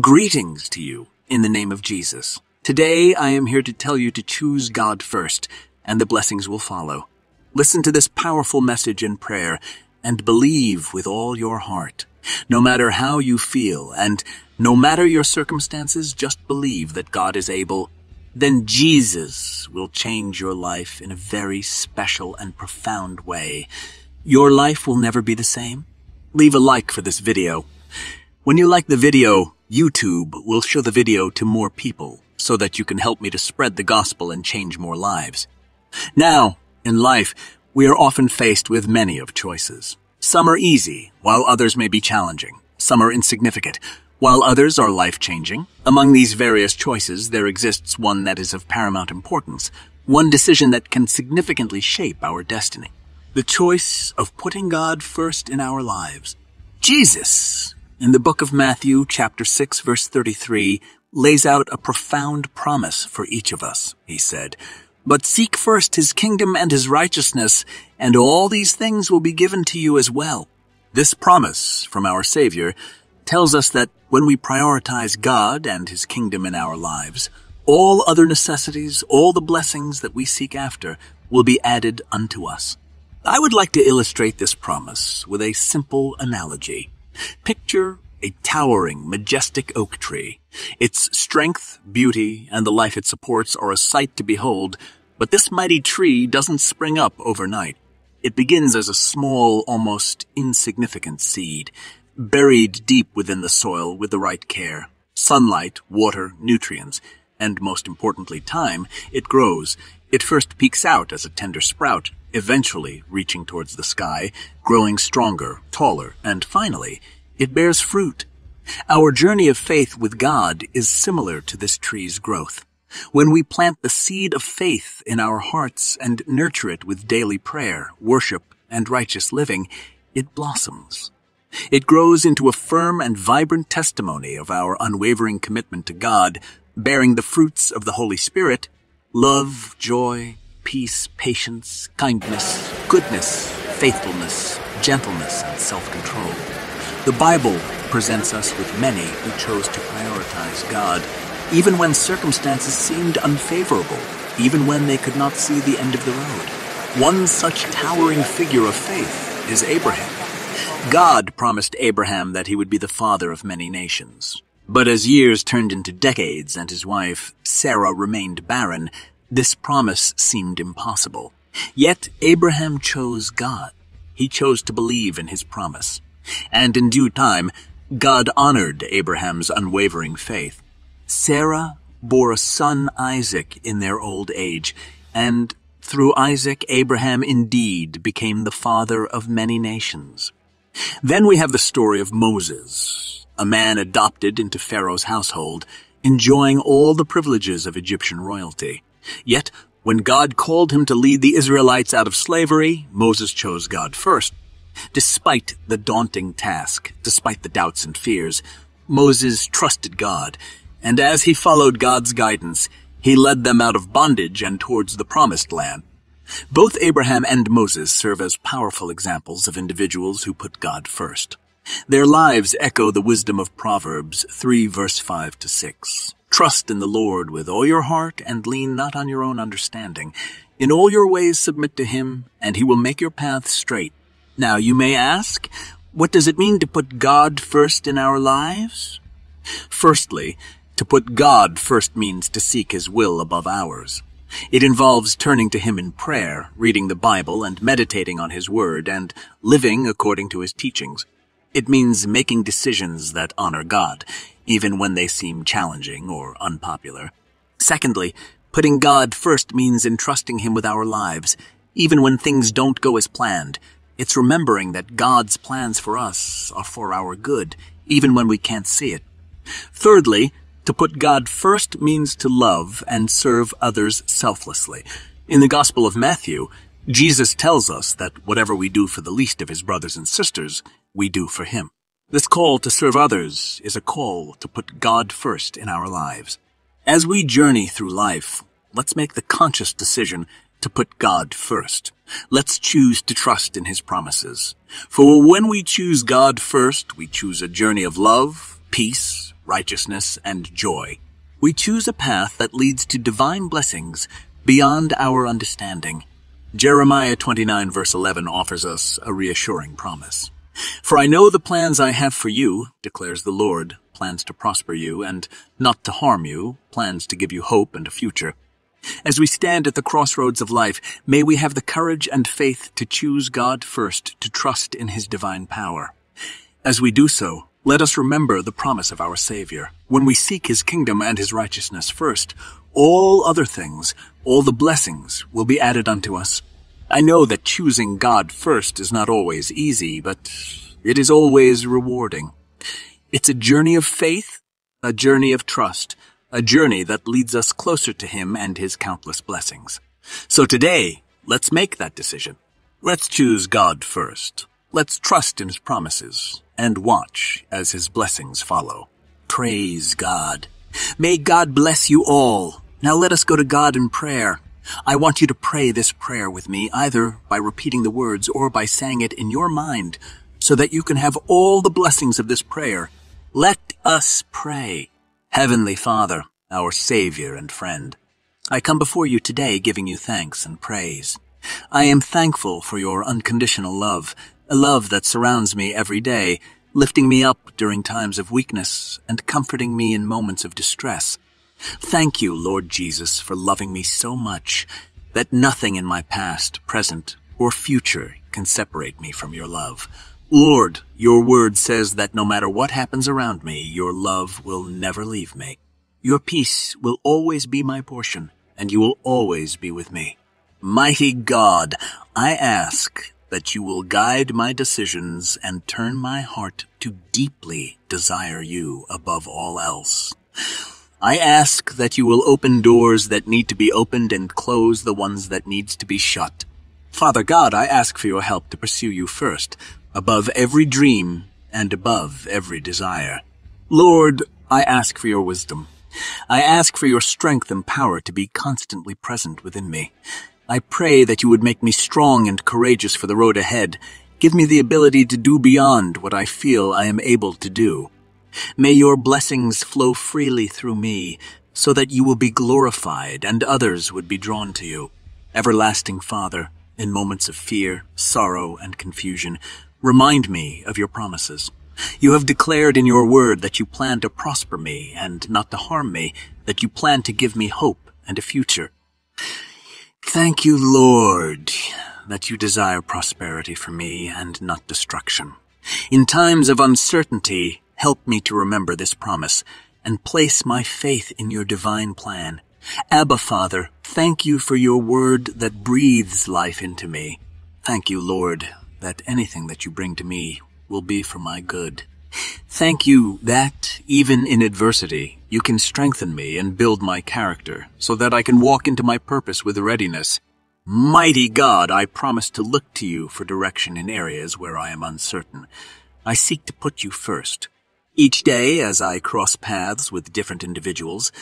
Greetings to you in the name of Jesus. Today I am here to tell you to choose God first, and the blessings will follow. Listen to this powerful message in prayer and believe with all your heart. No matter how you feel and no matter your circumstances, just believe that God is able. Then Jesus will change your life in a very special and profound way. Your life will never be the same. Leave a like for this video. When you like the video, YouTube will show the video to more people so that you can help me to spread the gospel and change more lives. Now, in life, we are often faced with many of choices. Some are easy, while others may be challenging. Some are insignificant, while others are life-changing. Among these various choices, there exists one that is of paramount importance, one decision that can significantly shape our destiny. The choice of putting God first in our lives. Jesus in the book of Matthew, chapter 6, verse 33, lays out a profound promise for each of us. He said, But seek first his kingdom and his righteousness, and all these things will be given to you as well. This promise from our Savior tells us that when we prioritize God and his kingdom in our lives, all other necessities, all the blessings that we seek after, will be added unto us. I would like to illustrate this promise with a simple analogy. Picture a towering, majestic oak tree. Its strength, beauty, and the life it supports are a sight to behold, but this mighty tree doesn't spring up overnight. It begins as a small, almost insignificant seed, buried deep within the soil with the right care. Sunlight, water, nutrients, and most importantly time, it grows. It first peeks out as a tender sprout, eventually reaching towards the sky, growing stronger, taller, and finally, it bears fruit. Our journey of faith with God is similar to this tree's growth. When we plant the seed of faith in our hearts and nurture it with daily prayer, worship, and righteous living, it blossoms. It grows into a firm and vibrant testimony of our unwavering commitment to God, bearing the fruits of the Holy Spirit, love, joy, peace, patience, kindness, goodness, faithfulness, gentleness, and self-control. The Bible presents us with many who chose to prioritize God, even when circumstances seemed unfavorable, even when they could not see the end of the road. One such towering figure of faith is Abraham. God promised Abraham that he would be the father of many nations. But as years turned into decades and his wife, Sarah, remained barren, this promise seemed impossible. Yet Abraham chose God. He chose to believe in his promise. And in due time, God honored Abraham's unwavering faith. Sarah bore a son Isaac in their old age, and through Isaac, Abraham indeed became the father of many nations. Then we have the story of Moses, a man adopted into Pharaoh's household, enjoying all the privileges of Egyptian royalty. Yet, when God called him to lead the Israelites out of slavery, Moses chose God first. Despite the daunting task, despite the doubts and fears, Moses trusted God, and as he followed God's guidance, he led them out of bondage and towards the promised land. Both Abraham and Moses serve as powerful examples of individuals who put God first. Their lives echo the wisdom of Proverbs 3 verse 5 to 6. Trust in the Lord with all your heart and lean not on your own understanding. In all your ways submit to him, and he will make your path straight. Now you may ask, what does it mean to put God first in our lives? Firstly, to put God first means to seek his will above ours. It involves turning to him in prayer, reading the Bible and meditating on his word, and living according to his teachings. It means making decisions that honor God even when they seem challenging or unpopular. Secondly, putting God first means entrusting Him with our lives, even when things don't go as planned. It's remembering that God's plans for us are for our good, even when we can't see it. Thirdly, to put God first means to love and serve others selflessly. In the Gospel of Matthew, Jesus tells us that whatever we do for the least of his brothers and sisters, we do for him. This call to serve others is a call to put God first in our lives. As we journey through life, let's make the conscious decision to put God first. Let's choose to trust in His promises. For when we choose God first, we choose a journey of love, peace, righteousness, and joy. We choose a path that leads to divine blessings beyond our understanding. Jeremiah 29 verse 11 offers us a reassuring promise. For I know the plans I have for you, declares the Lord, plans to prosper you and not to harm you, plans to give you hope and a future. As we stand at the crossroads of life, may we have the courage and faith to choose God first, to trust in His divine power. As we do so, let us remember the promise of our Savior. When we seek His kingdom and His righteousness first, all other things, all the blessings will be added unto us. I know that choosing God first is not always easy, but it is always rewarding. It's a journey of faith, a journey of trust, a journey that leads us closer to Him and His countless blessings. So today, let's make that decision. Let's choose God first. Let's trust in His promises and watch as His blessings follow. Praise God. May God bless you all. Now let us go to God in prayer. I want you to pray this prayer with me, either by repeating the words or by saying it in your mind, so that you can have all the blessings of this prayer let us pray. Heavenly Father, our Savior and friend, I come before you today giving you thanks and praise. I am thankful for your unconditional love, a love that surrounds me every day, lifting me up during times of weakness and comforting me in moments of distress. Thank you, Lord Jesus, for loving me so much that nothing in my past, present, or future can separate me from your love. Lord, your word says that no matter what happens around me, your love will never leave me. Your peace will always be my portion, and you will always be with me. Mighty God, I ask that you will guide my decisions and turn my heart to deeply desire you above all else. I ask that you will open doors that need to be opened and close the ones that needs to be shut. Father God, I ask for your help to pursue you first, above every dream and above every desire. Lord, I ask for your wisdom. I ask for your strength and power to be constantly present within me. I pray that you would make me strong and courageous for the road ahead. Give me the ability to do beyond what I feel I am able to do. May your blessings flow freely through me, so that you will be glorified and others would be drawn to you. Everlasting Father, in moments of fear, sorrow, and confusion, Remind me of your promises. You have declared in your word that you plan to prosper me and not to harm me, that you plan to give me hope and a future. Thank you, Lord, that you desire prosperity for me and not destruction. In times of uncertainty, help me to remember this promise and place my faith in your divine plan. Abba, Father, thank you for your word that breathes life into me. Thank you, Lord, that anything that you bring to me will be for my good. Thank you that, even in adversity, you can strengthen me and build my character so that I can walk into my purpose with readiness. Mighty God, I promise to look to you for direction in areas where I am uncertain. I seek to put you first. Each day, as I cross paths with different individuals,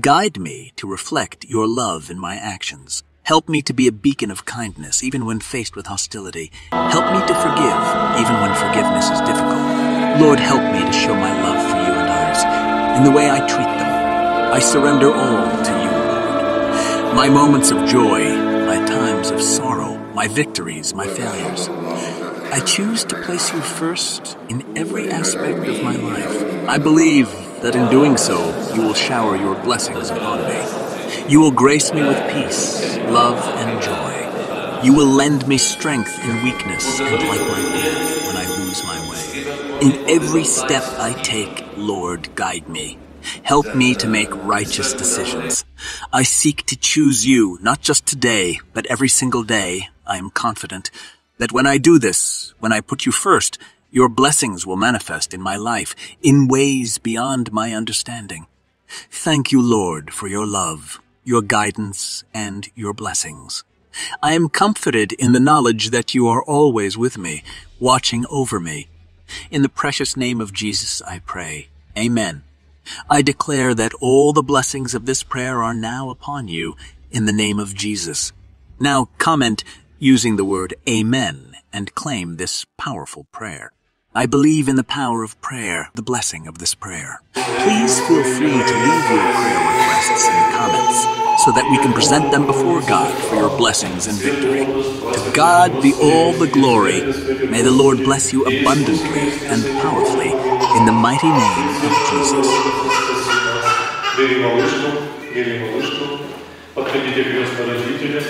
guide me to reflect your love in my actions. Help me to be a beacon of kindness even when faced with hostility. Help me to forgive even when forgiveness is difficult. Lord, help me to show my love for you and others in the way I treat them. I surrender all to you, Lord. My moments of joy, my times of sorrow, my victories, my failures. I choose to place you first in every aspect of my life. I believe that in doing so, you will shower your blessings upon me. You will grace me with peace, love, and joy. You will lend me strength in weakness and light my path when I lose my way. In every step I take, Lord, guide me. Help me to make righteous decisions. I seek to choose you, not just today, but every single day. I am confident that when I do this, when I put you first, your blessings will manifest in my life in ways beyond my understanding. Thank you, Lord, for your love, your guidance, and your blessings. I am comforted in the knowledge that you are always with me, watching over me. In the precious name of Jesus I pray. Amen. I declare that all the blessings of this prayer are now upon you in the name of Jesus. Now comment using the word Amen and claim this powerful prayer. I believe in the power of prayer, the blessing of this prayer. Please feel free to leave your prayer requests in the comments so that we can present them before God for your blessings and victory. To God be all the glory. May the Lord bless you abundantly and powerfully in the mighty name of Jesus. Бери малышку, бери малышку, подходите к крестнородителям,